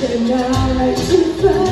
Tonight to find